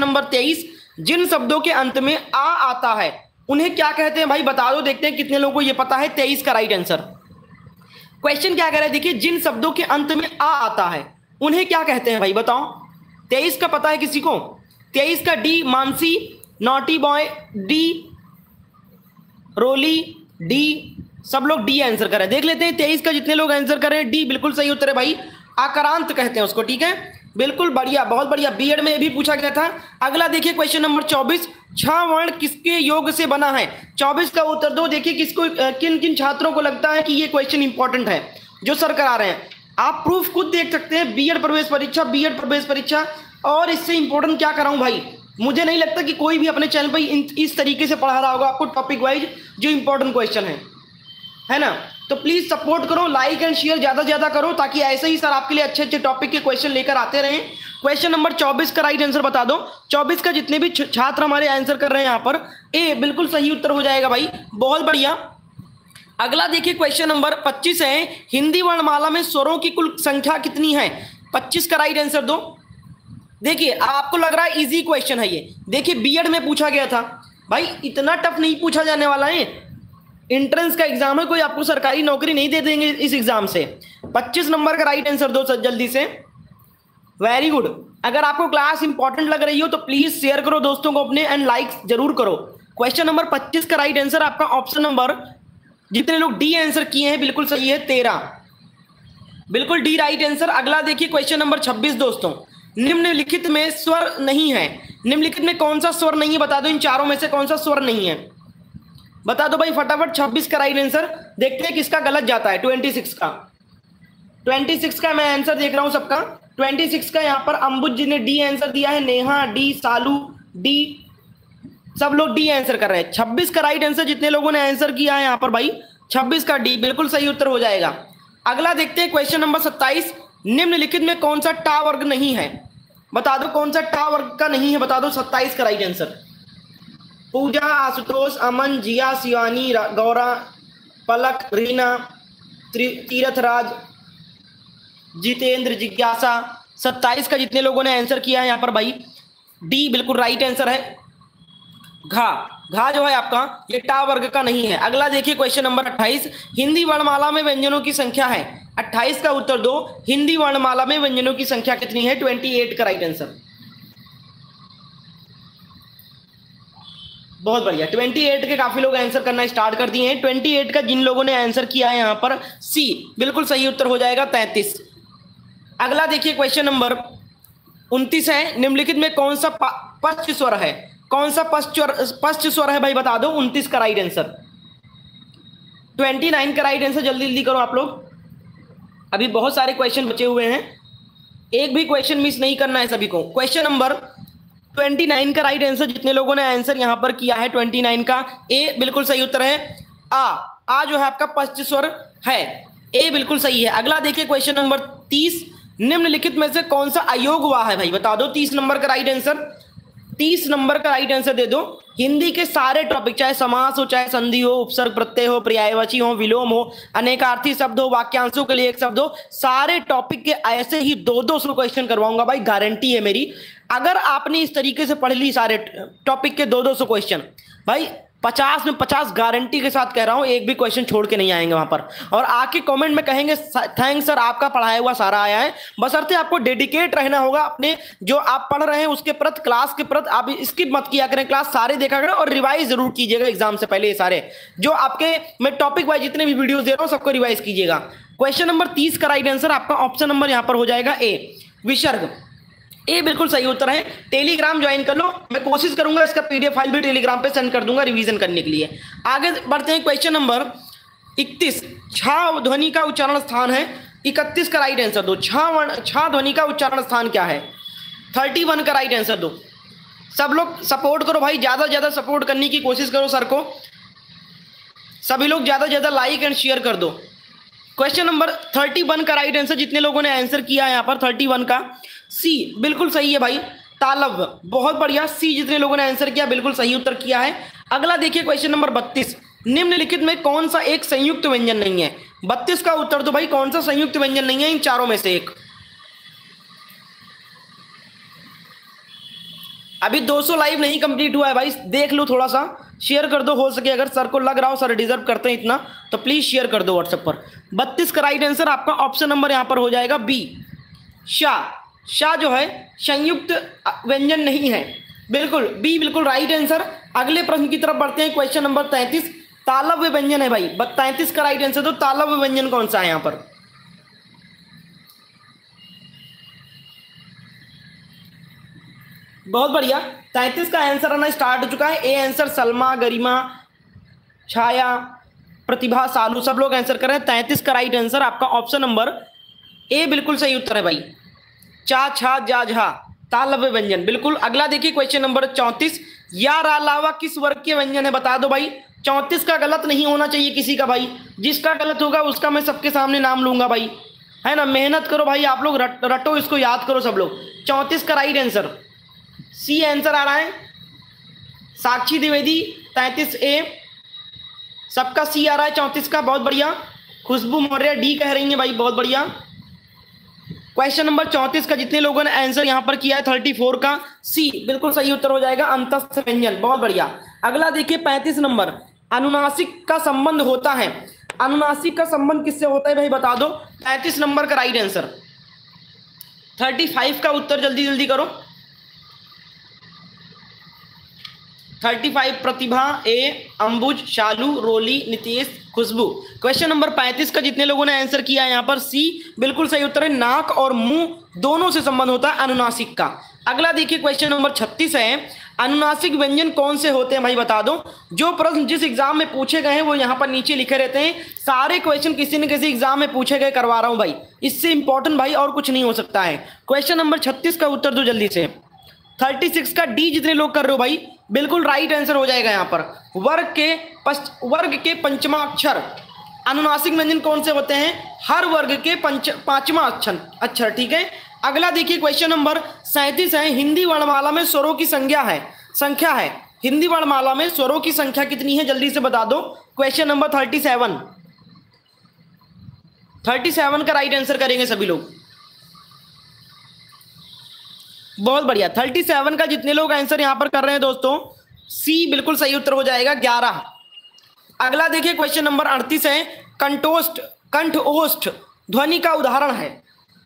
Number तेईस, जिन शब्दों के अंत में आ आता है, उन्हें क्या कहते हैं? भाई बता दो, देखते हैं कितने लोगों को ये पता है। तेईस का राइट आंसर क्वेश्चन क्या कह रहा है? देखिए, जिन शब्दों के अंत में आ आता है, उन्हें क्या कहते हैं? भाई बताओ। तेईस का पता है किसी को? तेईस का D Mansi naughty boy D Roli D सब लोग डी आंसर करें देख लेते हैं, तेईस का जितने लोग आंसर करें डी बिल्कुल सही उत्तर है भाई। आक्रांत कहते हैं उसको, ठीक है? बिल्कुल बढ़िया, बहुत बढ़िया। बीएड में भी पूछा गया था। अगला देखिए क्वेश्चन नंबर चौबीस। छह वर्ण किसके योग से बना है? चौबीस का उत्तर दो। देखिए किसको किन किन छात्रों को लगता है कि ये क्वेश्चन इंपॉर्टेंट है, जो सर करा रहे हैं। आप प्रूफ खुद देख सकते हैं। बीएड प्रवेश परीक्षा बीएड प्रवेश परीक्षा। और इससे इंपॉर्टेंट क्या कराऊं भाई? मुझे नहीं लगता कि कोई भी अपने चैनल पर इस तरीके से पढ़ा रहा होगा। आपको टॉपिक वाइज जो इंपॉर्टेंट क्वेश्चन है। है ना? तो प्लीज़ सपोर्ट करो लाइक एंड शेयर ज़्यादा ज़्यादा करो ताकि ऐसे ही सर आपके लिए अच्छे अच्छे टॉपिक के क्वेश्चन लेकर आते रहें। क्वेश्चन नंबर 24 का राइट आंसर बता दो। 24 का जितने भी छात्र हमारे आंसर कर रहे हैं यहाँ पर, ए, बिल्कुल सही उत्तर हो जाएगा भाई। बहुत बढ़िया। अगला देखिए क्वेश्चन नंबर 25 है। हिंदी वर्णमाला में स्वरों की कुल संख्या कितनी है? 25 का राइट आंसर दो। देखिए, आपको लग रहा है इजी क्वेश्चन है ये। देखिए बीएड में पूछा गया था। भाई, इतना टफ नहीं पूछा जाने वाला है। इंट्रेंस का एग्ज़ाम है, कोई आपको सरकारी नौकरी नहीं दे देंगे इस एग्ज़ाम से। 25 नंबर का राइट आंसर दो सर जल्दी से। वेरी गुड अगर आपको क्लास इंपॉर्टेंट लग रही हो तो प्लीज़ शेयर करो दोस्तों को अपने एंड लाइक ज़रूर करो। क्वेश्चन नंबर 25 का राइट आंसर आपका ऑप्शन नंबर जितने लोग डी आंसर किए हैं, बिल्कुल सही है, तेरह। बिल्कुल डी राइट आंसर अगला देखिए क्वेश्चन नंबर छब्बीस दोस्तों। निम्नलिखित में स्वर नहीं है। निम्नलिखित में कौन सा स्वर नहीं है, बता दो इन चारों में से कौन सा स्वर नहीं है। बता दो भाई, फटाफट 26 का राइट आंसर देखते हैं किसका गलत जाता है 26 का। 26 का मैं आंसर देख रहा हूँ सबका। 26 का यहाँ पर अंबुज जी ने डी आंसर दिया है, नेहा डी सालू डी सब लोग डी आंसर कर रहे हैं। 26 का राइट आंसर जितने लोगों ने आंसर किया है यहाँ पर भाई 26 का डी बिल्कुल सही उत्तर हो जाएगा। अगला देखते हैं क्वेश्चन नंबर सत्ताईस। निम्नलिखित में कौन सा टा वर्ग नहीं है? बता दो कौन सा टा वर्ग का नहीं है, बता दो सत्ताईस का राइट आंसर पूजा आशुतोष, अमन, जिया शिवानी गौरा, पलक, रीना तीर्थराज, जितेंद्र, जिज्ञासा। सत्ताईस का जितने लोगों ने आंसर किया है यहाँ पर भाई। डी बिल्कुल राइट आंसर है। घा। घा जो है आपका, ये टा वर्ग का नहीं है। अगला देखिए क्वेश्चन नंबर अट्ठाईस। हिंदी वर्णमाला में व्यंजनों की संख्या है। अट्ठाईस का उत्तर दो। हिंदी वर्णमाला में व्यंजनों की संख्या कितनी है? ट्वेंटी एट का राइट आंसर बहुत बढ़िया। 28 के काफ़ी लोग आंसर करना स्टार्ट कर दिए हैं। 28 का जिन लोगों ने आंसर किया है यहाँ पर सी बिल्कुल सही उत्तर हो जाएगा 33 अगला देखिए क्वेश्चन नंबर 29 है। निम्नलिखित में कौन सा पश्च स्वर है? कौन सा पश्च स्वर है भाई बता दो। 29 का राइट आंसर 29 का राइट आंसर जल्दी जल्दी करो आप लोग। अभी बहुत सारे क्वेश्चन बचे हुए हैं। एक भी क्वेश्चन मिस नहीं करना है सभी को। क्वेश्चन नंबर ट्वेंटी नाइन का राइट आंसर जितने लोगों ने आंसर यहाँ पर किया है ट्वेंटी नाइन का। ए बिल्कुल सही उत्तर है। आ आ जो है आपका पश्च स्वर है। ए बिल्कुल सही है। अगला देखिए क्वेश्चन नंबर तीस। निम्नलिखित में से कौन सा अयोग हुआ है भाई? बता दो तीस नंबर का राइट आंसर तीस नंबर का राइट आंसर दे दो। हिंदी के सारे टॉपिक चाहे समास हो, चाहे संधि हो, उपसर्ग, प्रत्यय हो, पर्यायवाची हो, विलोम हो, अनेकार्थी शब्द हो, वाक्यांशों के लिए एक शब्द हो, सारे टॉपिक के ऐसे ही दो दो सौ क्वेश्चन करवाऊँगा भाई। गारंटी है मेरी। अगर आपने इस तरीके से पढ़ ली सारे टॉपिक के दो दो सौ क्वेश्चन भाई, पचास में पचास गारंटी के साथ कह रहा हूँ, एक भी क्वेश्चन छोड़ के नहीं आएँगे वहाँ पर। और आके कमेंट में कहेंगे थैंक्स सर आपका पढ़ाया हुआ सारा आया है। बसरते आपको डेडिकेट रहना होगा, अपने जो आप पढ़ रहे हैं, उसके प्रति क्लास के प्रति, आप स्किप मत किया करें क्लास सारे देखा करें और रिवाइज ज़रूर कीजिएगा एग्ज़ाम से पहले ये सारे। जो आपके, मैं टॉपिक वाइज जितने भी वीडियो दे रहा हूँ, सबको रिवाइज कीजिएगा। क्वेश्चन नंबर तीस का राइट आंसर आपका ऑप्शन नंबर यहाँ पर हो जाएगा ए विसर्ग। ए, बिल्कुल सही उत्तर है। टेलीग्राम ज्वाइन कर लो। मैं कोशिश करूँगा इसका पीडीएफ फ़ाइल भी टेलीग्राम पे सेंड कर दूँगा रिवीजन करने के लिए। आगे बढ़ते हैं क्वेश्चन नंबर इकतीस। छा ध्वनि का उच्चारण स्थान है। इकतीस का राइट आंसर दो। छा छा ध्वनि का उच्चारण स्थान क्या है? थर्टी वन का राइट आंसर दो। सब लोग सपोर्ट करो भाई। ज़्यादा से ज़्यादा सपोर्ट करने की कोशिश करो सर को। सभी लोग ज़्यादा से ज़्यादा लाइक एंड शेयर कर दो। क्वेश्चन नंबर थर्टी वन का राइट आंसर जितने लोगों ने आंसर किया है यहाँ पर थर्टी वन का। सी, बिल्कुल सही है भाई। तालब बहुत बढ़िया। सी, जितने लोगों ने आंसर किया, बिल्कुल सही उत्तर किया है। अगला देखिए क्वेश्चन नंबर बत्तीस। निम्नलिखित में कौन सा एक संयुक्त व्यंजन नहीं है? बत्तीस का उत्तर तो भाई, कौन सा संयुक्त व्यंजन नहीं है? इन चारों में से एक। अभी 200 लाइव नहीं कंप्लीट हुआ है भाई। देख लो थोड़ा सा। शेयर कर दो, हो सके अगर सर को लग रहा हो, सर डिजर्व करते हैं इतना तो प्लीज़ शेयर कर दो व्हाट्सएप पर। बत्तीस का राइट आंसर आपका ऑप्शन नंबर यहाँ पर हो जाएगा बी शाह शाह जो है, संयुक्त व्यंजन नहीं है। बिल्कुल, बी बिल्कुल राइट आंसर अगले प्रश्न की तरफ़ बढ़ते हैं क्वेश्चन नंबर तैंतीस। तालव्य व्यंजन है भाई। तैंतीस का राइट आंसर तो तालव्य व्यंजन कौन सा है यहाँ पर? बहुत बढ़िया। तैतीस का आंसर आना स्टार्ट हो चुका है। ए आंसर सलमा, गरिमा, छाया, प्रतिभा, सालू, सब लोग आंसर कर रहे हैं। तैतीस का राइट आंसर आपका ऑप्शन नंबर ए बिल्कुल सही उत्तर है भाई। चा छा जा झा तालव्य व्यंजन। बिल्कुल अगला देखिए क्वेश्चन नंबर चौंतीस। यार अलावा किस वर्ग के व्यंजन है बता दो भाई। चौंतीस का गलत नहीं होना चाहिए किसी का भाई। जिसका गलत होगा उसका मैं सबके सामने नाम लूँगा भाई। है ना मेहनत करो भाई आप लोग रट, रटो इसको याद करो सब लोग। चौंतीस का राइट आंसर सी आंसर आ रहा है। साक्षी द्विवेदी तैतीस ए सबका सी आ रहा है चौंतीस का बहुत बढ़िया। खुशबू मौर्य डी कह रही है भाई बहुत बढ़िया। क्वेश्चन नंबर चौंतीस का जितने लोगों ने आंसर यहाँ पर किया है थर्टी फोर का सी बिल्कुल सही उत्तर हो जाएगा, अंतस्थ व्यंजन, बहुत बढ़िया। अगला देखिए, पैंतीस नंबर, अनुनासिक का संबंध होता है। अनुनासिक का संबंध किससे होता है भाई, बता दो। पैंतीस नंबर का राइट आंसर थर्टी फाइव का उत्तर जल्दी जल्दी करो। Thirty five Pratibha A Ambuj, Shalu, Roli, Nitish Khushboo. Question number पैंतीस का जितने लोगों ने आंसर किया यहाँ पर सी बिल्कुल सही उत्तर है, नाक और मुँह दोनों से संबंध होता है अनुनासिक का। अगला देखिए क्वेश्चन नंबर छत्तीस है, अनुनासिक व्यंजन कौन से होते हैं भाई बता दो। जो प्रश्न जिस एग्ज़ाम में पूछे गए हैं, वो यहाँ पर नीचे लिखे रहते हैं। सारे क्वेश्चन किसी न किसी एग्ज़ाम में पूछे गए, करवा रहा हूँ भाई। इससे इंपॉर्टेंट भाई और कुछ नहीं हो सकता है। क्वेश्चन नंबर छत्तीस का उत्तर दो जल्दी से। थर्टी सिक्स का डी जितने लोग कर रहे हो भाई बिल्कुल राइट आंसर हो जाएगा यहाँ पर। वर्ग के वर्ग के पंचमा अक्षर। अनुनासिक व्यंजन कौन से होते हैं? हर वर्ग के पंच, पांचवा अक्षर अक्षर, ठीक है? अगला देखिए क्वेश्चन नंबर सैंतीस है। हिंदी वर्णमाला में स्वरों की संख्या है। संख्या है। हिंदी वर्णमाला में स्वरों की संख्या कितनी है? जल्दी से बता दो। Question number thirty seven thirty seven का राइट आंसर करेंगे सभी लोग। बहुत बढ़िया। थर्टी सेवन का जितने लोग आंसर यहाँ पर कर रहे हैं दोस्तों सी बिल्कुल सही उत्तर हो जाएगा ग्यारह। अगला देखिए क्वेश्चन नंबर अड़तीस है। कंटोस्ट कंठ ओष्ठ ध्वनि का उदाहरण है।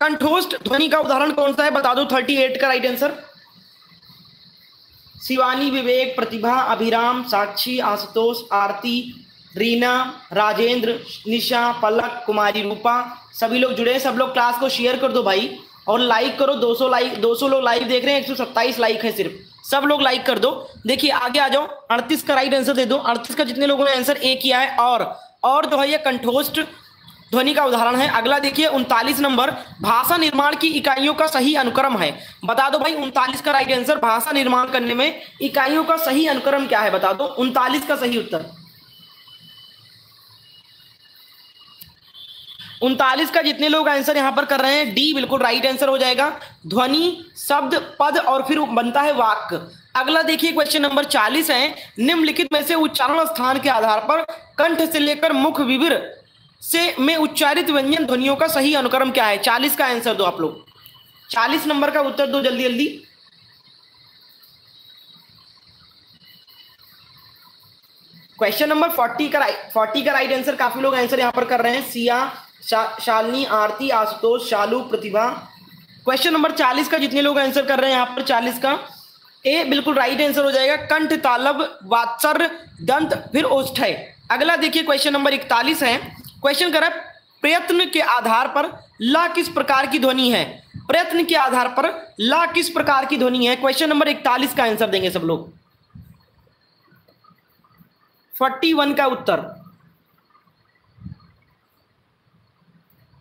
कंठोष्ट ध्वनि का उदाहरण कौन सा है? बता दो, थर्टी एट का राइट आंसर शिवानी, विवेक, प्रतिभा, अभिराम, साक्षी, आशुतोष, आरती, रीना, राजेंद्र, निशा, पलक, कुमारी रूपा, सभी लोग जुड़े हैं। सब लोग क्लास को शेयर कर दो भाई। और लाइक करो 200 लाइक 200 लोग लाइक देख रहे हैं 127 लाइक है सिर्फ़। सब लोग लाइक कर दो। देखिए, आगे आ जाओ। 38 का राइट आंसर दे दो। 38 का जितने लोगों ने आंसर ए किया है, और और जो है ये कंठोस्ट ध्वनि का उदाहरण है। अगला देखिए, उनतालीस नंबर, भाषा निर्माण की इकाइयों का सही अनुक्रम है। बता दो भाई, उनतालीस का राइट आंसर भाषा निर्माण करने में इकाइयों का सही अनुक्रम क्या है, बता दो। उनतालीस का सही उत्तर। उनतालीस का जितने लोग आंसर यहाँ पर कर रहे हैं डी बिल्कुल राइट आंसर हो जाएगा। ध्वनि, शब्द, पद और फिर बनता है वाक्य। अगला देखिए क्वेश्चन नंबर चालीस है। निम्नलिखित में से उच्चारण स्थान के आधार पर कंठ से लेकर मुख विविर से में उच्चारित व्यंजन ध्वनियों का सही अनुक्रम क्या है? चालीस का आंसर दो आप लोग। चालीस नंबर का उत्तर दो जल्दी जल्दी। क्वेश्चन नंबर फोर्टी का राइट फोर्टी का राइट आंसर काफ़ी लोग आंसर यहाँ पर कर रहे हैं। सिया शा, शालिनी आरती आशुतोष शालू प्रतिभा। क्वेश्चन नंबर चालीस का जितने लोग आंसर कर रहे हैं यहाँ पर चालीस का। ए बिल्कुल राइट आंसर हो जाएगा। कंठ तालब वात्सर दंत फिर ओष्ठ है अगला देखिए क्वेश्चन नंबर इकतालीस है। क्वेश्चन करें प्रयत्न के आधार पर ला किस प्रकार की ध्वनि है? प्रयत्न के आधार पर ला किस प्रकार की ध्वनि है? क्वेश्चन नंबर इकतालीस का आंसर देंगे सब लोग। फोर्टी वन का उत्तर।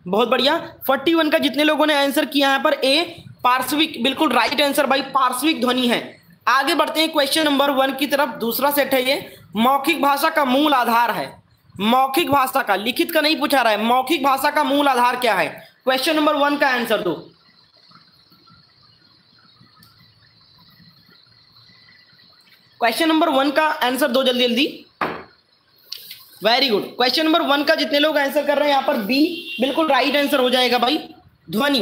बहुत बढ़िया। फोर्टी वन का जितने लोगों ने आंसर किया यहाँ पर ए पार्श्विक, बिल्कुल राइट आंसर भाई, पार्श्विक ध्वनि है। आगे बढ़ते हैं क्वेश्चन नंबर वन की तरफ़, दूसरा सेट है ये। मौखिक भाषा का मूल आधार है। मौखिक भाषा का, लिखित का नहीं पूछा रहा है। मौखिक भाषा का मूल आधार क्या है? क्वेश्चन नंबर वन का आंसर दो। क्वेश्चन नंबर वन का आंसर दो जल्दी जल्दी very good question number one का जितने लोग आंसर कर रहे हैं, यहाँ पर बी बिल्कुल राइट आंसर हो जाएगा भाई। ध्वनि।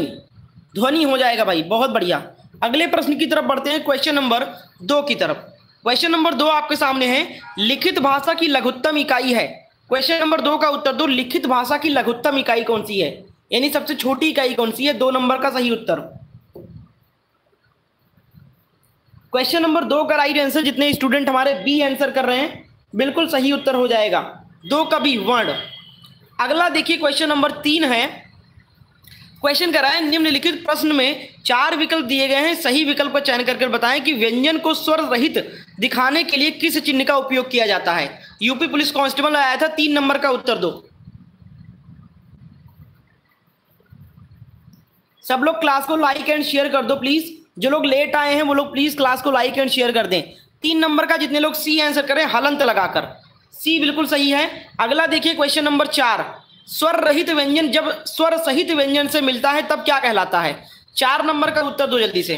ध्वनि हो जाएगा भाई, बहुत बढ़िया। अगले प्रश्न की तरफ़ बढ़ते हैं क्वेश्चन नंबर दो की तरफ़। क्वेश्चन नंबर दो आपके सामने है, लिखित भाषा की लघुत्तम इकाई है। क्वेश्चन नंबर दो का उत्तर दो, लिखित भाषा की लघुत्तम इकाई कौन सी है? यानी सबसे छोटी इकाई कौन सी है? दो नंबर का सही उत्तर। क्वेश्चन नंबर दो का राइट आंसर जितने स्टूडेंट हमारे बी आंसर कर रहे हैं, बिल्कुल सही उत्तर हो जाएगा। दो का बी वर्ण। अगला देखिए क्वेश्चन नंबर तीन है। क्वेश्चन करा है, निम्नलिखित प्रश्न में चार विकल्प दिए गए हैं। सही विकल्प का चयन करके बताएँ कि व्यंजन को स्वर रहित दिखाने के लिए किस चिन्ह का उपयोग किया जाता है। यूपी पुलिस कांस्टेबल आया था, तीन नंबर का उत्तर दो। सब लोग क्लास को लाइक एंड शेयर कर दो प्लीज़ जो लोग लेट आए हैं, वो लोग प्लीज़ क्लास को लाइक एंड शेयर कर दें। तीन नंबर का जितने लोग सी आंसर करें, हलंत लगाकर। सी बिल्कुल सही है। अगला देखिए क्वेश्चन नंबर चार। स्वर रहित व्यंजन जब स्वर सहित व्यंजन से मिलता है, तब क्या कहलाता है? चार नंबर का उत्तर दो जल्दी से।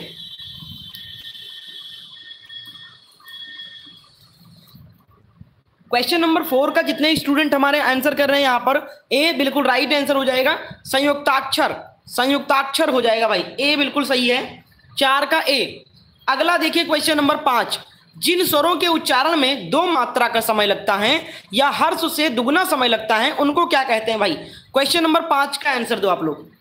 क्वेश्चन नंबर फोर का जितने स्टूडेंट हमारे आंसर कर रहे हैं यहाँ पर ए बिल्कुल राइट आंसर हो जाएगा। संयुक्ताक्षर संयुक्ताक्षर हो जाएगा भाई। ए बिल्कुल सही है। चार का ए अगला देखिए क्वेश्चन नंबर पाँच। जिन स्वरों के उच्चारण में दो मात्रा का समय लगता है या हर्ष से दुगना समय लगता है, उनको क्या कहते हैं भाई? क्वेश्चन नंबर पाँच का आंसर दो आप लोग।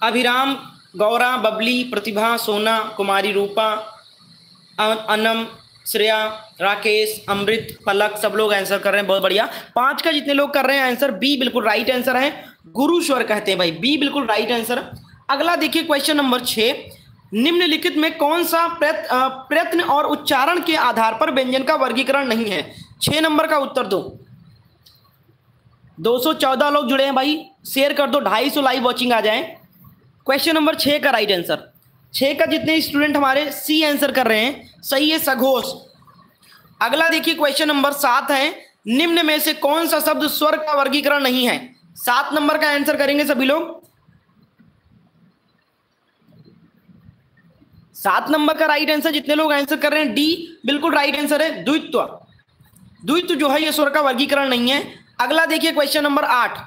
अभिराम, गौरा, बबली, प्रतिभा, सोना, कुमारी, रूपा अनम, श्रेया, राकेश, अमृत, पलक, सब लोग आंसर कर रहे हैं, बहुत बढ़िया। पाँच का जितने लोग कर रहे हैं आंसर बी बिल्कुल राइट आंसर है। गुरु स्वर कहते हैं भाई बी बिल्कुल राइट आंसर अगला देखिए क्वेश्चन नंबर छ निम्नलिखित में कौन सा प्रयत्न और उच्चारण के आधार पर व्यंजन का वर्गीकरण नहीं है? छह नंबर का उत्तर दो। 214 लोग जुड़े हैं भाई। शेयर कर दो 250 लाइव वॉचिंग आ जाए। क्वेश्चन नंबर छह का राइट आंसर छह का जितने स्टूडेंट हमारे सी आंसर कर रहे हैं, सही है सघोष। अगला देखिए क्वेश्चन नंबर सात है। निम्न में से कौन सा शब्द स्वर का वर्गीकरण नहीं है? सात नंबर का आंसर करेंगे सभी लोग। सात नंबर का राइट आंसर जितने लोग आंसर कर रहे हैं डी बिल्कुल राइट आंसर है, द्वित्व। द्वित्व जो है, ये स्वर का वर्गीकरण नहीं है। अगला देखिए क्वेश्चन नंबर आठ।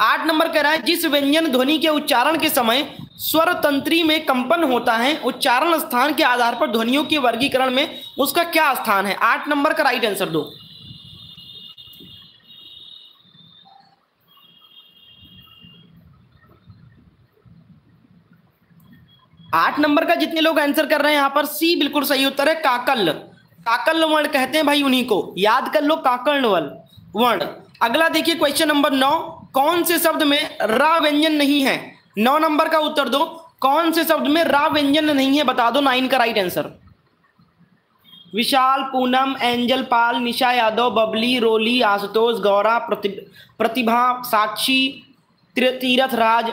आठ नंबर कह रहा है, जिस व्यंजन ध्वनि के उच्चारण के समय स्वर तंत्री में कंपन होता है, उच्चारण स्थान के आधार पर ध्वनियों के वर्गीकरण में उसका क्या स्थान है? आठ नंबर का राइट आंसर दो। आठ नंबर का जितने लोग आंसर कर रहे हैं यहाँ पर सी बिल्कुल सही उत्तर है काकल। काकल वर्ण कहते हैं भाई उन्हीं को। याद कर लो काकर्ण वर्ण। अगला देखिए क्वेश्चन नंबर नौ। कौन से शब्द में रा व्यंजन नहीं है? नौ नंबर का उत्तर दो। कौन से शब्द में रा व्यंजन नहीं है बता दो नाइन का right answer Vishal Poonam Angel Pal Nisha Yadav Babli Roli Ashutosh Gaura Prati, Pratibha Sakshi Tirath Raj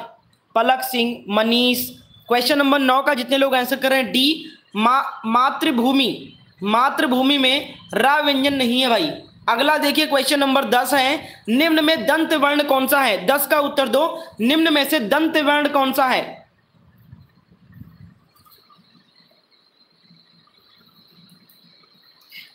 Palak Singh Manish question number नौ का जितने लोग आंसर कर रहे हैं डी मा, मातृभूमि मातृभूमि में रा व्यंजन नहीं है भाई। अगला देखिए क्वेश्चन नंबर दस है, निम्न में दंत वर्ण कौन सा है? दस का उत्तर दो, निम्न में से दंत वर्ण कौन सा है?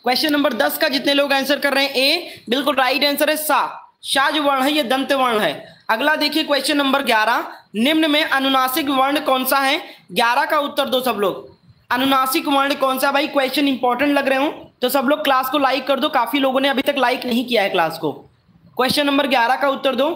क्वेश्चन नंबर दस का जितने लोग आंसर कर रहे हैं ए बिल्कुल राइट आंसर है, सा। शाह वर्ण है ये दंत वर्ण है? अगला देखिए क्वेश्चन नंबर ग्यारह। निम्न में अनुनासिक वर्ण कौन सा है? ग्यारह का उत्तर दो सब लोग। अनुनासिक वर्ण कौन सा भाई? क्वेश्चन इंपॉर्टेंट लग रहे हो तो सब लोग क्लास को लाइक कर दो। काफ़ी लोगों ने अभी तक लाइक नहीं किया है क्लास को। क्वेश्चन नंबर ग्यारह का उत्तर दो।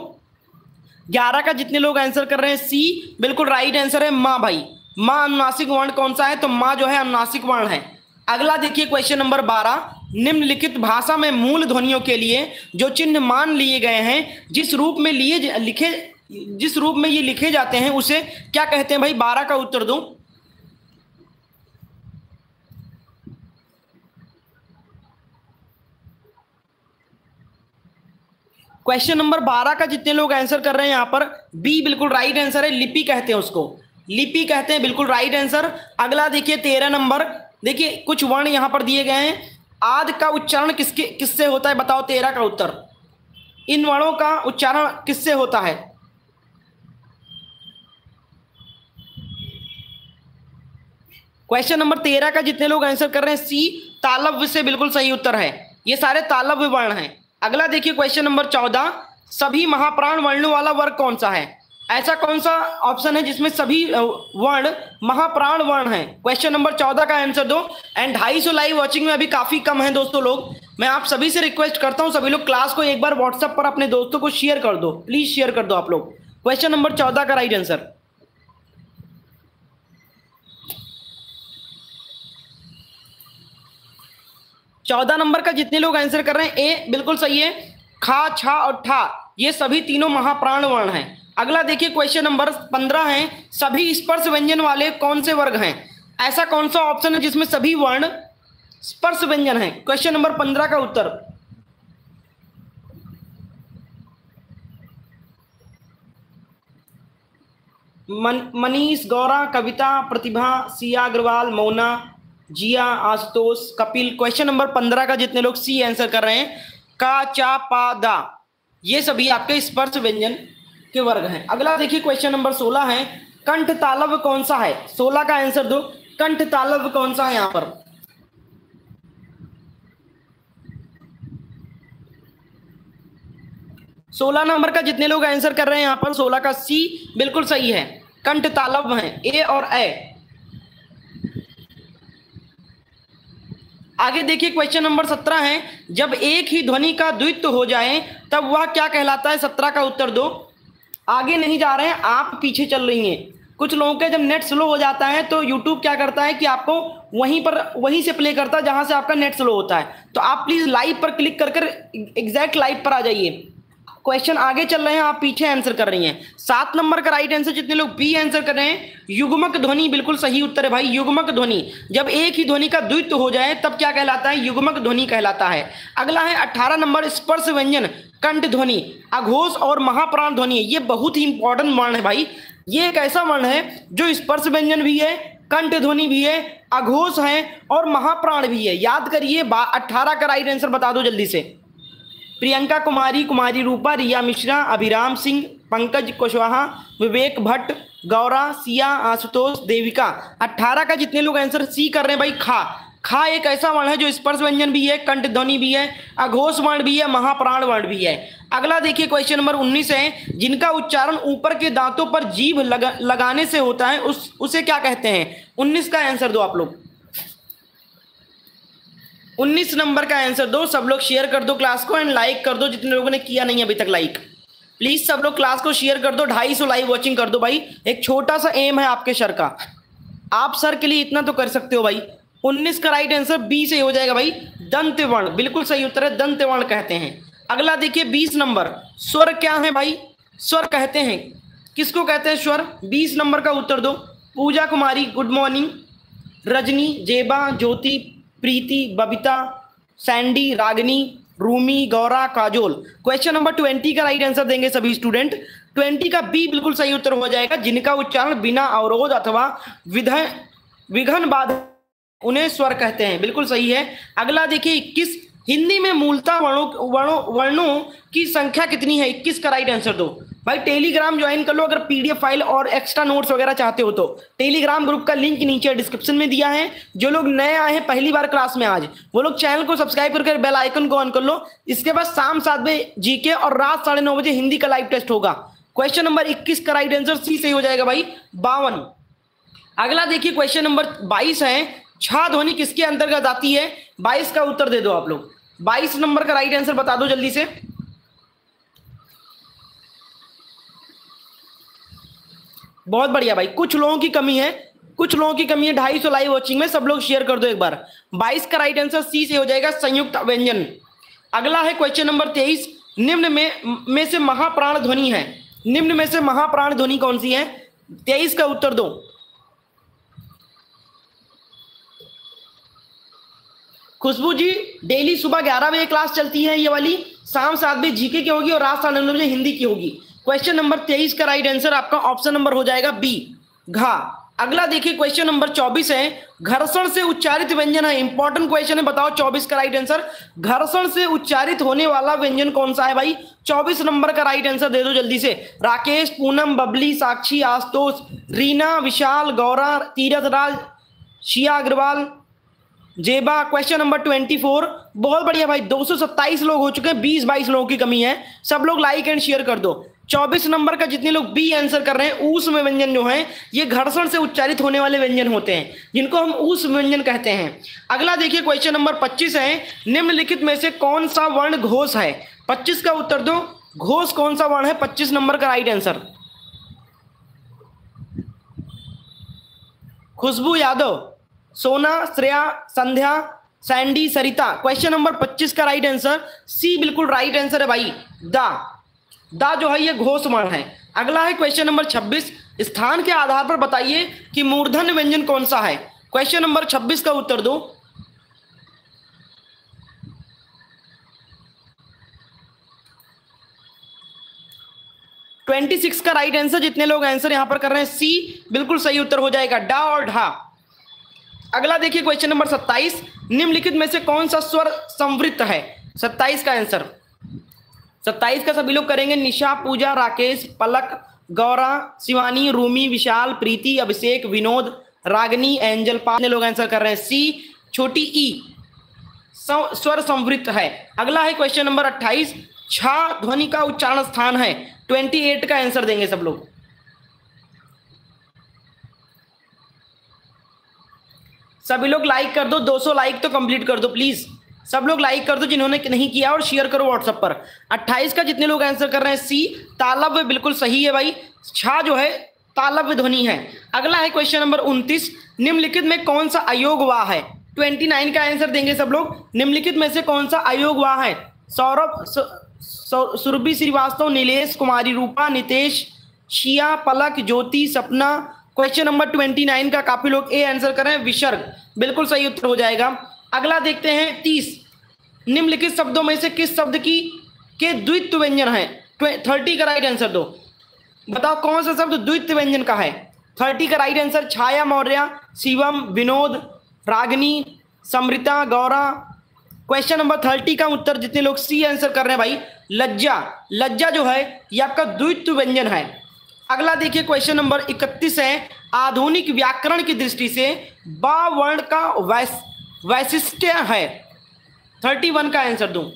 ग्यारह का जितने लोग आंसर कर रहे हैं सी बिल्कुल राइट आंसर है, माँ भाई। माँ अनुनासिक वर्ण कौन सा है? तो माँ जो है, अनुनासिक वर्ण है। अगला देखिए क्वेश्चन नंबर बारह। निम्नलिखित भाषा में मूल ध्वनियों के लिए जो चिन्ह मान लिए गए हैं, जिस रूप में लिए लिखे, जिस रूप में ये लिखे जाते हैं, उसे क्या कहते हैं भाई? बारह का उत्तर दो। क्वेश्चन नंबर बारह का जितने लोग आंसर कर रहे हैं यहाँ पर बी बिल्कुल राइट आंसर है, लिपि कहते हैं उसको। लिपि कहते हैं बिल्कुल राइट आंसर अगला देखिए तेरह नंबर। देखिए कुछ वर्ण यहाँ पर दिए गए हैं। आद का उच्चारण किसके, किससे होता है? बताओ तेरह का उत्तर। इन वर्णों का उच्चारण किससे होता है? क्वेश्चन नंबर तेरह का जितने लोग आंसर कर रहे हैं, सी, तालव्य से बिल्कुल सही उत्तर है। ये सारे तालव्य वर्ण हैं। अगला देखिए क्वेश्चन नंबर चौदह। सभी महाप्राण वर्णों वाला वर्ग कौन सा है? ऐसा कौन सा ऑप्शन है जिसमें सभी वर्ण, महाप्राण वर्ण है? क्वेश्चन नंबर चौदह का आंसर दो। एंड ढाई सौ लाइव वॉचिंग में अभी काफ़ी कम है दोस्तों लोग। मैं आप सभी से रिक्वेस्ट करता हूँ, सभी लोग क्लास को एक बार व्हाट्सएप पर अपने दोस्तों को शेयर कर दो। प्लीज़ शेयर कर दो आप लोग। क्वेश्चन नंबर चौदह का राइट आंसर चौदह नंबर का जितने लोग आंसर कर रहे हैं, ए, बिल्कुल सही है। खा, छा और ठा, ये सभी तीनों महाप्राण वर्ण हैं। अगला देखिए क्वेश्चन नंबर पंद्रह है। सभी स्पर्श व्यंजन वाले कौन से वर्ग हैं? ऐसा कौन सा ऑप्शन है जिसमें सभी वर्ण स्पर्श व्यंजन है? क्वेश्चन नंबर पंद्रह का उत्तर। मन, मनीष गौरा कविता प्रतिभा सिया अग्रवाल मोना जिया आशुतोष कपिल। क्वेश्चन नंबर पंद्रह का जितने लोग सी आंसर कर रहे हैं। का चा पा दा। ये सभी आपके स्पर्श व्यंजन के वर्ग हैं। अगला देखिए क्वेश्चन नंबर सोलह है, कंठ तालव कौन सा है? सोलह का आंसर दो, कंठ तालव कौन सा है यहाँ पर? सोलह नंबर का जितने लोग आंसर कर रहे हैं यहाँ पर, सोलह का सी बिल्कुल सही है। कंठ तालव है ए और ए आगे देखिए क्वेश्चन नंबर सत्रह है, जब एक ही ध्वनि का द्वित्व हो जाए, तब वह क्या कहलाता है? सत्रह का उत्तर दो आगे नहीं जा रहे हैं, आप पीछे चल रही हैं। कुछ लोगों के जब नेट स्लो हो जाता है तो यूट्यूब क्या करता है कि आपको वहीं पर, वहीं से प्ले करता है, जहाँ से आपका नेट स्लो होता है। तो आप प्लीज़ लाइव पर क्लिक कर कर एग्जैक्ट लाइव पर आ जाइए। क्वेश्चन आगे चल रहे हैं, आप पीछे आंसर कर रही हैं। सात नंबर का राइट आंसर जितने लोग बी आंसर कर रहे हैं, युग्मक ध्वनि, बिल्कुल सही उत्तर है भाई, युग्मक ध्वनि। जब एक ही ध्वनि का द्वित्व हो जाए, तब क्या कहलाता है? युग्मक ध्वनि कहलाता है। अगला है अट्ठारह नंबर, स्पर्श व्यंजन। कंठ ध्वनि, अघोष और महाप्राण ध्वनि ये बहुत ही इंपॉर्टेंट वर्ण है भाई। ये एक ऐसा वर्ण है जो स्पर्श व्यंजन भी है, कंठ ध्वनि भी है, अघोष है और महाप्राण भी है। याद करिए अट्ठारह का राइट आंसर बता दो जल्दी से। प्रियंका कुमारी कुमारी रूपा, रिया मिश्रा, अभिराम सिंह, पंकज कुशवाहा, विवेक भट्ट, गौरा, सिया आशुतोष, देविका। अट्ठारह का जितने लोग आंसर सी कर रहे हैं भाई, खा। खा एक ऐसा वर्ण है जो स्पर्श व्यंजन भी है कंठ ध्वनि भी है अघोष वर्ण भी है महाप्राण वर्ण भी है। अगला देखिए क्वेश्चन नंबर उन्नीस है जिनका उच्चारण ऊपर के दांतों पर जीभ लगा, लगाने से होता है उस उसे क्या कहते हैं? उन्नीस का आंसर दो आप लोग। उन्नीस नंबर का आंसर दो सब लोग शेयर कर दो क्लास को एंड लाइक कर दो जितने लोगों ने किया नहीं अभी तक लाइक प्लीज़ सब लोग क्लास को शेयर कर दो ढाई सौ लाइव वॉचिंग कर दो भाई। एक छोटा सा एम है आपके सर का। आप सर के लिए इतना तो कर सकते हो भाई। उन्नीस का राइट आंसर बी से हो जाएगा भाई दंत वर्ण बिल्कुल सही उत्तर है दंत वर्ण कहते हैं। अगला देखिए बीस नंबर। स्वर क्या है भाई? स्वर कहते हैं। किसको कहते हैं स्वर? बीस नंबर का उत्तर दो। Puja Kumari good morning Rajni, Zeba, Jyoti, Preeti, Babita, Sandy, Ragini, Rumi, Gaura, Kajol. Question number twenty का राइट आंसर देंगे सभी स्टूडेंट ट्वेंटी का बी बिल्कुल सही उत्तर हो जाएगा, जिनका उच्चारण बिना अवरोध अथवा विधन विघन बाध उन्हें स्वर कहते हैं। बिल्कुल सही है। अगला देखिए, इक्कीस। हिंदी में मूलता वर्णों वर्णों वर्णों की संख्या कितनी है? इक्कीस का राइट आंसर दो। भाई टेलीग्राम ज्वाइन कर लो अगर पीडीएफ फ़ाइल और एक्स्ट्रा नोट्स वगैरह चाहते हो तो। टेलीग्राम ग्रुप का लिंक नीचे डिस्क्रिप्शन में दिया है। जो लोग नए आए हैं, पहली बार क्लास में आज, वो लोग चैनल को सब्सक्राइब करके बेल आइकन को ऑन कर लो। इसके बाद शाम सात बजे जीके और रात साढ़े बजे हिंदी का लाइव टेस्ट होगा। क्वेश्चन नंबर इक्कीस का राइट आंसर सी से हो जाएगा भाई। बावन। अगला देखिए क्वेश्चन नंबर बाईस है। छा ध्वनि किसके अंतर्गत आती है? बाईस का उत्तर दे दो आप लोग। बाईस नंबर का राइट आंसर बता दो जल्दी से। बहुत बढ़िया भाई, कुछ लोगों की कमी है। कुछ लोगों की कमी है, ढाई सौ लाइव वॉचिंग में, सब लोग शेयर कर दो एक बार। बाईस का राइट आंसर सी से हो जाएगा, संयुक्त व्यंजन। अगला है क्वेश्चन नंबर तेईस। निम्न में में से महाप्राण ध्वनि है। निम्न में से महाप्राण ध्वनि कौन सी है? तेईस का उत्तर दो। खुशबू जी डेली सुबह ग्यारह बजे क्लास चलती है ये वाली, शाम सात बजे जीके की होगी और रात साढ़े नौ बजे हिंदी की होगी। क्वेश्चन नंबर तेईस का राइट आंसर आपका ऑप्शन नंबर हो जाएगा बी घा। अगला देखिए क्वेश्चन नंबर चौबीस है। घर्षण से उच्चारित व्यंजन है। इंपॉर्टेंट क्वेश्चन है, बताओ चौबीस का राइट आंसर घर्षण से उच्चारित होने वाला व्यंजन कौन सा है भाई? चौबीस नंबर का राइट आंसर दे दो जल्दी से। राकेश, पूनम, बबली, साक्षी, आशुतोष, रीना, विशाल, गौरा, तीरथ राज, शिया अग्रवाल जेबा क्वेश्चन नंबर ट्वेंटी फोर बहुत बढ़िया भाई, दो सौ सत्ताईस लोग हो चुके हैं, बीस बाईस लोगों की कमी है। सब लोग लाइक एंड शेयर कर दो। चौबीस नंबर का जितने लोग बी आंसर कर रहे हैं, ऊस में व्यंजन जो है, ये घर्षण से उच्चारित होने वाले व्यंजन होते हैं, जिनको हम ऊस व्यंजन कहते हैं। अगला देखिए क्वेश्चन नंबर पच्चीस है। निम्नलिखित में से कौन सा वर्ण घोष है? पच्चीस का उत्तर दो। घोष कौन सा वर्ण है? पच्चीस नंबर का right answer Khushboo Yadav. Sona, Shreya, Sandhya, Sandy, Sarita. Question number पच्चीस का राइट आंसर सी बिल्कुल राइट आंसर है भाई। दा। दा जो है, ये घोष वर्ण है। अगला है क्वेश्चन नंबर छब्बीस। स्थान के आधार पर बताइए कि मूर्धन व्यंजन कौन सा है? क्वेश्चन नंबर छब्बीस का उत्तर दो। ट्वेंटी सिक्स का राइट आंसर जितने लोग आंसर यहाँ पर कर रहे हैं सी बिल्कुल सही उत्तर हो जाएगा। डा और ढा। अगला देखिए क्वेश्चन नंबर सत्ताईस। निम्नलिखित में से कौन सा स्वर संवृत्त है? सत्ताईस का आंसर सत्ताईस का सभी लोग करेंगे। निशा, पूजा, राकेश, पलक, गौरा, शिवानी, रूमी, विशाल, प्रीति, अभिषेक, विनोद, रागनी, एंजल पाँच लोग आंसर कर रहे हैं। सी, छोटी ई। स्वर संवृत्त है। अगला है क्वेश्चन नंबर अट्ठाईस। छा ध्वनि का उच्चारण स्थान है। ट्वेंटी एट का आंसर देंगे सब लोग। सभी लोग लाइक कर दो 200 लाइक तो कंप्लीट कर दो प्लीज़ सब लोग लाइक कर दो जिन्होंने नहीं किया और शेयर करो व्हाट्सएप पर। 28 का जितने लोग आंसर कर रहे हैं सी तालव्य बिल्कुल सही है भाई। छा जो है तालव्य ध्वनि है। अगला है क्वेश्चन नंबर 29 निम्नलिखित में कौन सा अयोग वाह है? 29 का आंसर देंगे सब लोग। निम्नलिखित में से कौन सा अयोग वाह है? सौरभ सुरभि श्रीवास्तव, नीलेश कुमारी रूपा, नितेश, शिया, पलक, ज्योति, सपना क्वेश्चन नंबर ट्वेंटी नाइन का काफ़ी लोग ए आंसर कर रहे हैं, विसर्ग। बिल्कुल सही उत्तर हो जाएगा। अगला देखते हैं, तीस। निम्नलिखित शब्दों में से किस शब्द की, के द्वित्व व्यंजन है? थर्टी का राइट आंसर दो। बताओ कौन सा शब्द द्वित्व व्यंजन का है? थर्टी का right answer Chhaya Maurya, Shivam, Vinod, Ragini Samrita Gaura. Question number thirty का उत्तर जितने लोग सी आंसर कर रहे हैं भाई, लज्जा। लज्जा जो है, ये आपका द्वित्व व्यंजन है। अगला देखिए क्वेश्चन नंबर इकतीस है। आधुनिक व्याकरण की दृष्टि से बा वर्ण का वैस, वैशिष्ट्य है। थर्टी वन का आंसर दूँ।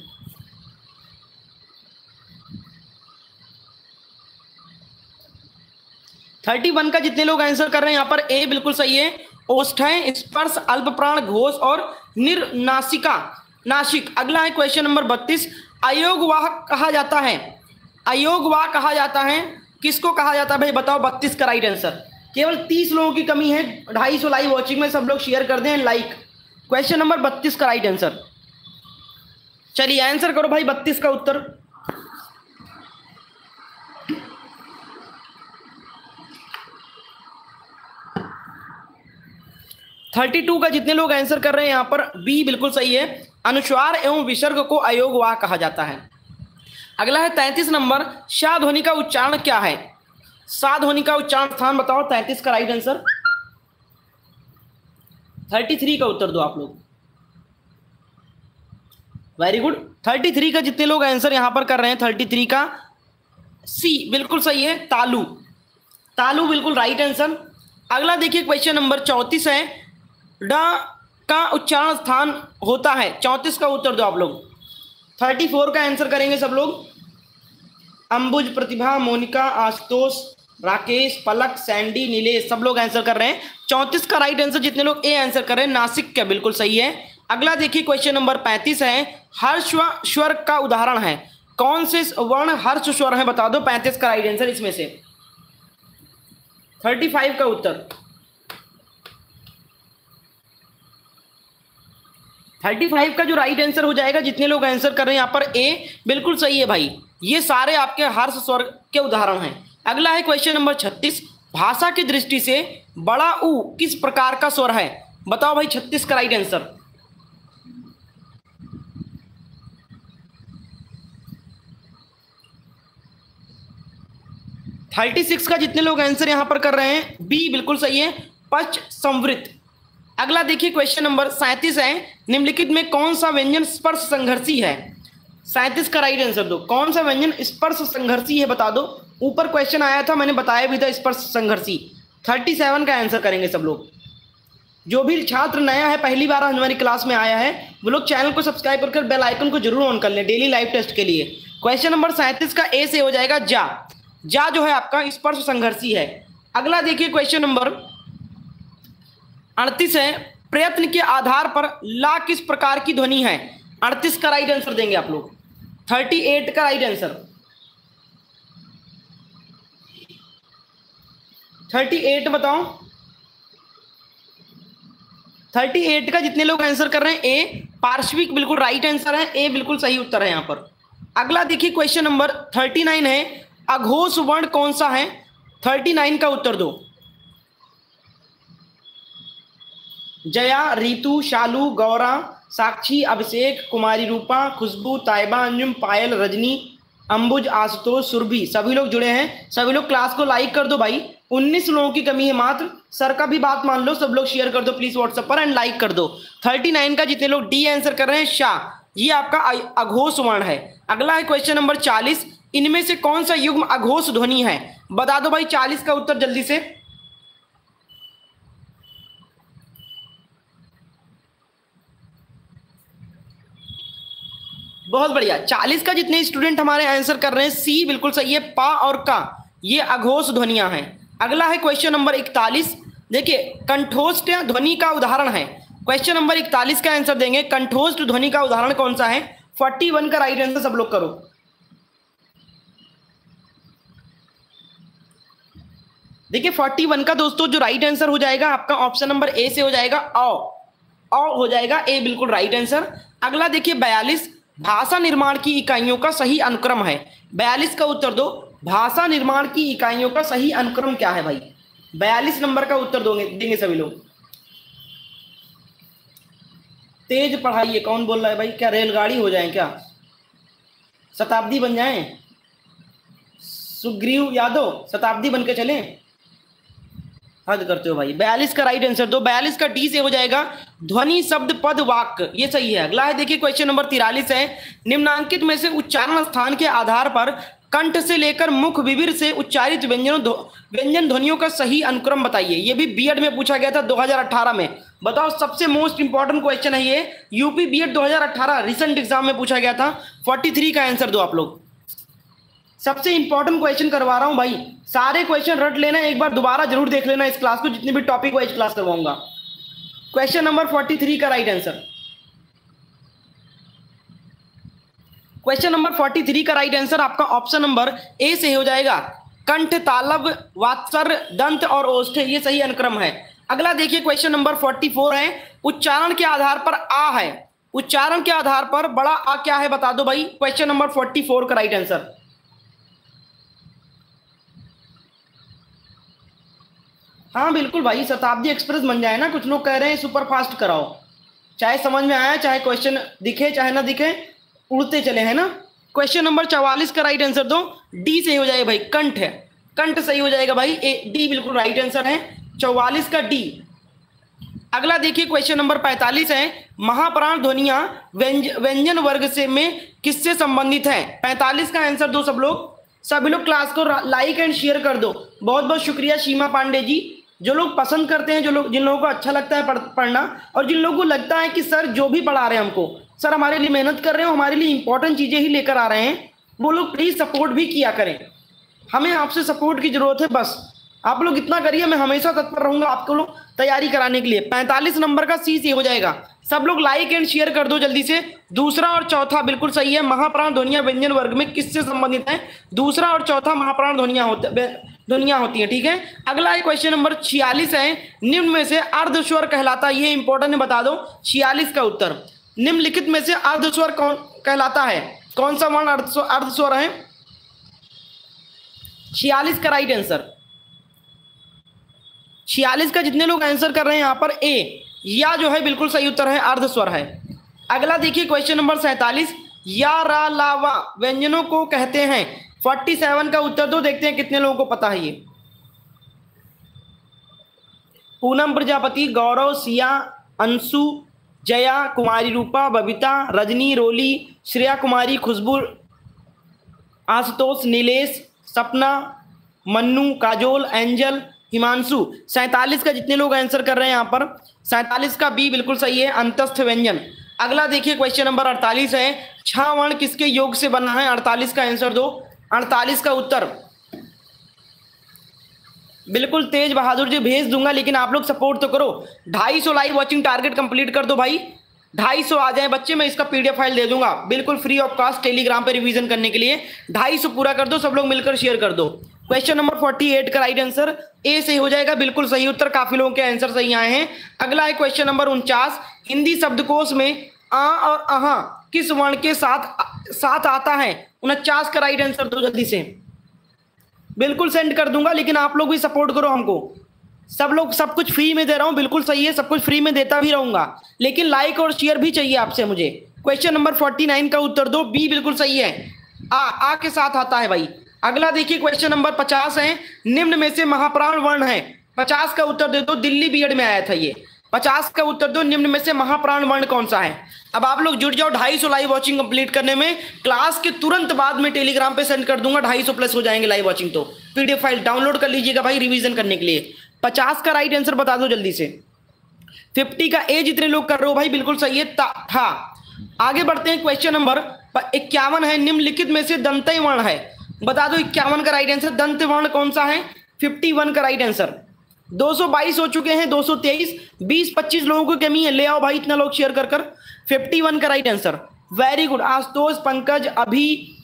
थर्टी वन का जितने लोग आंसर कर रहे हैं, यहाँ पर ए बिल्कुल सही है। ओष्ठ है, स्पर्श, अल्प प्राण, घोष और निर्नासिका नासिक। अगला है क्वेश्चन नंबर बत्तीस। अयोगवाह कहा जाता है। अयोगवाह कहा जाता है। किसको कहा जाता है? भाई बताओ, बत्तीस का राइट आंसर केवल तीस लोगों की कमी है, ढाई सौ लाइव वॉचिंग में सब लोग शेयर कर दें लाइक क्वेश्चन नंबर बत्तीस का राइट आंसर चलिए आंसर करो भाई बत्तीस का उत्तर. थर्टी टू का जितने लोग आंसर कर रहे हैं यहाँ पर बी बिल्कुल सही है. अनुस्वार एवं विसर्ग को अयोग वाह कहा जाता है. अगला है तैंतीस नंबर, शाह ध्वनि का उच्चारण क्या है? शाह ध्वनि का उच्चारण स्थान बताओ, तैंतीस का राइट आंसर थर्टी थ्री का उत्तर दो आप लोग। वेरी गुड थर्टी थ्री का जितने लोग आंसर यहाँ पर कर रहे हैं थर्टी थ्री का सी बिल्कुल सही है, तालू। तालू, बिल्कुल राइट आंसर अगला देखिए क्वेश्चन नंबर चौंतीस है। ड का उच्चारण स्थान होता है। चौंतीस का उत्तर दो आप लोग। थर्टी फोर का आंसर करेंगे सब लोग। अंबुज, प्रतिभा, मोनिका, आशुतोष, राकेश, पलक, सैंडी, नीलेश, सब लोग आंसर कर रहे हैं। चौंतीस का राइट आंसर जितने लोग ए आंसर कर रहे हैं, नासिक का बिल्कुल सही है। अगला देखिए क्वेश्चन नंबर पैंतीस है। हर्ष स्वर का उदाहरण है। कौन से वर्ण हर्ष स्वर है, बता दो। पैंतीस का राइट आंसर इसमें से। थर्टी फाइव का उत्तर। थर्टी फाइव का जो राइट आंसर हो जाएगा, जितने लोग आंसर कर रहे हैं, यहाँ पर ए बिल्कुल सही है भाई। ये सारे आपके हर्ष स्वर के उदाहरण हैं। अगला है क्वेश्चन नंबर छत्तीस। भाषा की दृष्टि से बड़ा ऊ किस प्रकार का स्वर है? बताओ भाई छत्तीस का राइट आंसर थर्टी सिक्स का जितने लोग आंसर यहाँ पर कर रहे हैं बी बिल्कुल सही है, पच संवृत अगला देखिए क्वेश्चन नंबर सैंतीस है, निम्नलिखित में कौन सा व्यंजन स्पर्श संघर्षी है? सैंतीस का राइट आंसर दो। कौन सा व्यंजन स्पर्श संघर्षी है, बता दो। ऊपर क्वेश्चन आया था, मैंने बताया भी था स्पर्श संघर्षी। थर्टी सेवन का आंसर करेंगे सब लोग। जो भी छात्र नया है, पहली बार हमारी क्लास में आया है, वो लोग चैनल को सब्सक्राइब करके बेल आइकन को ज़रूर ऑन कर लें डेली लाइव टेस्ट के लिए। क्वेश्चन नंबर सैंतीस का ए से हो जाएगा जा। जा जो है आपका स्पर्श संघर्षी है। अगला देखिए क्वेश्चन नंबर अड़तीस है, प्रयत्न के आधार पर ला किस प्रकार की ध्वनि है? अड़तीस का राइट आंसर देंगे आप लोग। थर्टी एट का राइट आंसर थर्टी एट बताओ. थर्टी एट का जितने लोग आंसर कर रहे हैं ए पार्श्विक बिल्कुल राइट आंसर है ए बिल्कुल सही उत्तर है यहाँ पर. अगला देखिए क्वेश्चन नंबर थर्टी नाइन है. अघोष वर्ण कौन सा है? थर्टी नाइन का उत्तर दो. जया, रितु, शालू, गौरा साक्षी, अभिषेक, कुमारी रूपा, खुशबू ताइबा अंजुम, पायल, रजनी, अंबुज, आशुतोष, सुरभि, सभी लोग जुड़े हैं। सभी लोग क्लास को लाइक कर दो भाई। 19 लोगों की कमी है मात्र। सर का भी बात मान लो, सब लोग शेयर कर दो प्लीज़ व्हाट्सएप पर एंड लाइक कर दो। 39 का जितने लोग डी आंसर कर रहे हैं, शाह, ये आपका अघोष वर्ण है। अगला है क्वेश्चन नंबर 40 इनमें से कौन सा युग्म अघोष ध्वनि है? बता दो भाई 40 का उत्तर जल्दी से। बहुत बढ़िया। चालीस का जितने स्टूडेंट हमारे आंसर कर रहे हैं सी बिल्कुल सही है, पा और का। ये अघोष ध्वनिया हैं। अगला है क्वेश्चन नंबर इकतालीस। देखिए कंठोस्ट ध्वनि का उदाहरण है। क्वेश्चन नंबर इकतालीस का आंसर देंगे। कंठोस्ट ध्वनि का उदाहरण कौन सा है? फोर्टी वन का राइट आंसर सब लोग करो। देखिए फोर्टी वन का दोस्तों, जो राइट आंसर हो जाएगा, आपका ऑप्शन नंबर ए से हो जाएगा औ औ हो जाएगा ए बिल्कुल राइट आंसर अगला देखिए, बयालीस। भाषा निर्माण की इकाइयों का सही अनुक्रम है। बयालीस का उत्तर दो। भाषा निर्माण की इकाइयों का सही अनुक्रम क्या है भाई? बयालीस नंबर का उत्तर दोगे, देंगे सभी लोग। तेज पढ़ाइए, कौन बोल रहा है भाई? क्या रेलगाड़ी हो जाए क्या? शताब्दी बन जाए? सुग्रीव यादव शताब्दी बन के चले? हद करते हो भाई। बयालीस का राइट आंसर दो। बयालीस का डी से हो जाएगा। ध्वनि, शब्द, पद वाक्य ये सही है। अगला है, देखिए क्वेश्चन नंबर तिरालीस है। निम्नांकित में से उच्चारण स्थान के आधार पर कंठ से लेकर मुख विविर से उच्चारित व्यंजनों व्यंजन ध्वनियों का सही अनुक्रम बताइए। ये भी बीएड में पूछा गया था 2018 में। बताओ, सबसे मोस्ट इंपॉर्टेंट क्वेश्चन है ये। यूपी बीएड 2018 रिसेंट एग्ज़ाम में पूछा गया था। 43 का आंसर दो आप लोग। सबसे इंपॉर्टेंट क्वेश्चन करवा रहा हूँ भाई। सारे क्वेश्चन रट लेना, एक बार दोबारा ज़रूर देख लेना इस क्लास को, जितने भी टॉपिक वाइज क्लास करवाऊँगा। क्वेश्चन नंबर फोर्टी थ्री का right answer question number forty three का राइट आंसर आपका ऑप्शन नंबर ए से हो जाएगा। कंठ तालब वात्सर, दंत और ओष्ठ, ये सही अनुक्रम है। अगला देखिए क्वेश्चन नंबर फोर्टी फोर है। उच्चारण के आधार पर आ है। उच्चारण के आधार पर बड़ा आ क्या है, बता दो भाई। क्वेश्चन नंबर फोर्टी फोर का राइट आंसर हाँ बिल्कुल भाई शताब्दी एक्सप्रेस बन जाए ना कुछ लोग कह रहे हैं सुपर फास्ट कराओ। चाहे समझ में आया चाहे क्वेश्चन दिखे चाहे ना दिखे उड़ते चले हैं ना? क्वेश्चन नंबर चवालीस का राइट आंसर दो। डी सही हो जाएगा भाई कंठ है। कंठ सही हो जाएगा भाई ए डी बिल्कुल राइट आंसर है। चौवालीस का डी अगला देखिए क्वेश्चन नंबर पैंतालीस है। महाप्राण ध्वनिया व्यंज, व्यंजन वर्ग से में किससे संबंधित है? पैंतालीस का आंसर दो सब लोग। सभी लोग क्लास को लाइक एंड शेयर कर दो। बहुत बहुत शुक्रिया सीमा पांडे जी। जो लोग पसंद करते हैं जो लोग जिन लोगों को अच्छा लगता है पढ़, पढ़ना और जिन लोगों को लगता है कि सर जो भी पढ़ा रहे हैं हमको सर हमारे लिए मेहनत कर रहे हो हमारे लिए इंपॉर्टेंट चीज़ें ही लेकर आ रहे हैं वो लोग प्लीज़ सपोर्ट भी किया करें। हमें आपसे सपोर्ट की ज़रूरत है बस। आप लोग इतना करिए मैं हमेशा तत्पर रहूँगा आपको लोग तैयारी कराने के लिए। पैंतालीस नंबर का सी सी हो जाएगा। सब लोग लाइक एंड शेयर कर दो जल्दी से। दूसरा और चौथा बिल्कुल सही है महाप्राण ध्वनिया व्यंजन वर्ग में किससे संबंधित है? दूसरा और चौथा महाप्राण ध्वनिया होते ध्वनिया होती है, ठीक है? अगला है क्वेश्चन नंबर छियालीस है। निम्न में से अर्धस्वर कहलाता, ये इंपॉर्टेंट है, बता दो। छियालीस का उत्तर। निम्नलिखित में से अर्धस्वर कौन, कहलाता है? कौन सा वर्ण अर्धस्वर है? छियालीस का राइट आंसर छियालीस का जितने लोग आंसर कर रहे हैं, यहाँ पर ए या जो है, बिल्कुल सही उत्तर है, अर्धस्वर है। अगला देखिए क्वेश्चन नंबर सैतालीस। या रा लावा व्यंजनों को कहते हैं। फोर्टी सेवन का उत्तर दो, देखते हैं कितने लोगों को पता है ये। पूनम प्रजापति, गौरव, सिया, अंशु, जया, कुमारी रूपा, बबीता, रजनी, रोली, श्रेया कुमारी, खुशबू, आशुतोष, नीलेश, सपना, मन्नू, काजोल, एंजल, हिमांशु। सैतालीस का जितने लोग आंसर कर रहे हैं यहाँ पर, सैतालीस का बी बिल्कुल सही है, अंतस्थ व्यंजन। अगला देखिए, क्वेश्चन नंबर अड़तालीस है छह वर्ण किसके योग से बना है? अड़तालीस का आंसर दो। अड़तालीस का उत्तर। बिल्कुल तेज बहादुर जी, भेज दूँगा, लेकिन आप लोग सपोर्ट तो करो। ढाई सौ लाइव वॉचिंग टारगेट कंप्लीट कर दो भाई। ढाई सौ आ जाए बच्चे, मैं इसका पीडीएफ फ़ाइल दे दूँगा। बिल्कुल फ्री ऑफ़ कॉस्ट टेलीग्राम पे रिवीजन करने के लिए। ढाई सौ पूरा कर दो, सब लोग मिलकर शेयर कर दो। क्वेश्चन नंबर फोर्टी एट का राइट आंसर ए सही हो जाएगा, बिल्कुल सही उत्तर, काफ़ी लोगों के आंसर सही आए हैं। अगला है क्वेश्चन नंबर उनचास। हिंदी शब्दकोश में आ और अहा किस वर्ण के साथ साथ आता है। उनचास का राइट आंसर दो जल्दी से। बिल्कुल सेंड कर दूँगा, लेकिन आप लोग भी सपोर्ट करो हमको। सब लोग, सब कुछ फ्री में दे रहा हूँ, बिल्कुल सही है, सब कुछ फ्री में देता भी रहूँगा। लेकिन लाइक और शेयर भी चाहिए आपसे मुझे। क्वेश्चन नंबर फोर्टी नाइन का उत्तर दो बी बिल्कुल सही है। आ आ के साथ आता है भाई। अगला देखिए क्वेश्चन नंबर पचास है। निम्न में से महाप्राण वर्ण है। पचास का उत्तर दे दो, दिल्ली बीएड में आया था ये। पचास का उत्तर दो, निम्न में से महाप्राण वर्ण कौन सा है? अब आप लोग जुड़ जाओ, ढाई सौ लाइव वॉचिंग कंप्लीट करने में। क्लास के तुरंत बाद में टेलीग्राम पे सेंड कर दूँगा, ढाई सौ प्लस हो जाएँगे लाइव वॉचिंग तो। पीडीएफ फ़ाइल डाउनलोड कर लीजिएगा भाई रिवीजन करने के लिए। पचास का राइट आंसर बता दो जल्दी से। फिफ्टी का ए जितने लोग कर रहे हो भाई, बिल्कुल सही है। था आगे बढ़ते हैं क्वेश्चन नंबर इक्यावन है, निम्नलिखित में से दंत वर्ण है। बता दो इक्यावन का राइट आंसर दंत वर्ण कौन सा है? फिफ्टी वन का राइट आंसर 222 हो चुके हैं 223 20 25 लोगों को कमी है। ले आओ भाई, इतना लोग शेयर कर कर। 51 का right answer very good Ashutosh, Pankaj, Abhi,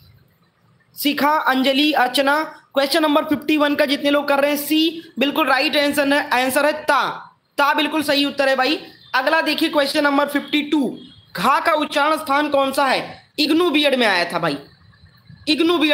Shikha, Anjali, Archana. Question number 51 का जितने लोग कर रहे हैं सी बिल्कुल राइट आंसर है आंसर है ता। ता बिल्कुल सही उत्तर है भाई। अगला देखिए क्वेश्चन नंबर 52 घा का उच्चारण स्थान कौन सा है? इग्नू बीएड में आया था भाई। इग्नू बीएड